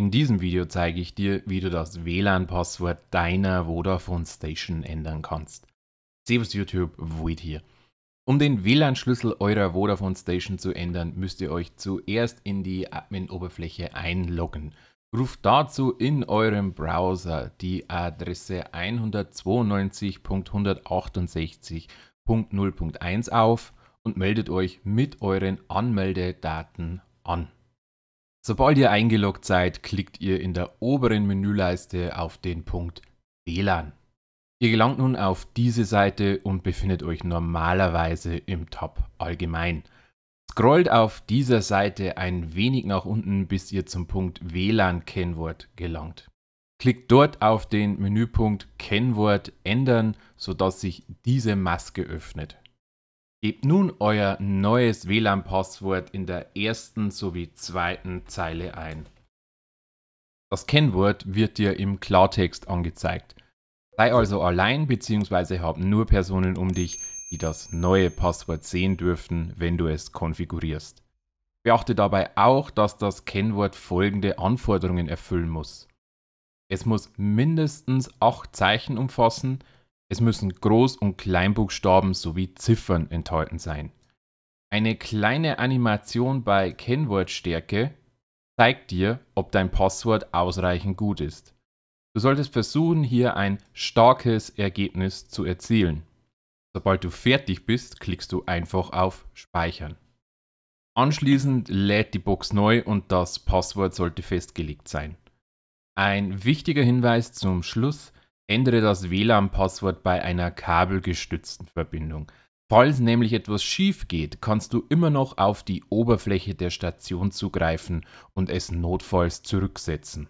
In diesem Video zeige ich dir, wie du das WLAN-Passwort deiner Vodafone Station ändern kannst. Servus YouTube, Void hier. Um den WLAN-Schlüssel eurer Vodafone Station zu ändern, müsst ihr euch zuerst in die Admin-Oberfläche einloggen. Ruft dazu in eurem Browser die Adresse 192.168.0.1 auf und meldet euch mit euren Anmeldedaten an. Sobald ihr eingeloggt seid, klickt ihr in der oberen Menüleiste auf den Punkt WLAN. Ihr gelangt nun auf diese Seite und befindet euch normalerweise im Tab Allgemein. Scrollt auf dieser Seite ein wenig nach unten, bis ihr zum Punkt WLAN-Kennwort gelangt. Klickt dort auf den Menüpunkt Kennwort ändern, sodass sich diese Maske öffnet. Gebt nun euer neues WLAN-Passwort in der ersten sowie zweiten Zeile ein. Das Kennwort wird dir im Klartext angezeigt. Sei also allein bzw. haben nur Personen um dich, die das neue Passwort sehen dürfen, wenn du es konfigurierst. Beachte dabei auch, dass das Kennwort folgende Anforderungen erfüllen muss. Es muss mindestens 8 Zeichen umfassen, es müssen Groß- und Kleinbuchstaben sowie Ziffern enthalten sein. Eine kleine Animation bei Kennwortstärke zeigt dir, ob dein Passwort ausreichend gut ist. Du solltest versuchen, hier ein starkes Ergebnis zu erzielen. Sobald du fertig bist, klickst du einfach auf Speichern. Anschließend lädt die Box neu und das Passwort sollte festgelegt sein. Ein wichtiger Hinweis zum Schluss, Ändere das WLAN-Passwort bei einer kabelgestützten Verbindung. Falls nämlich etwas schief geht, kannst du immer noch auf die Oberfläche der Station zugreifen und es notfalls zurücksetzen.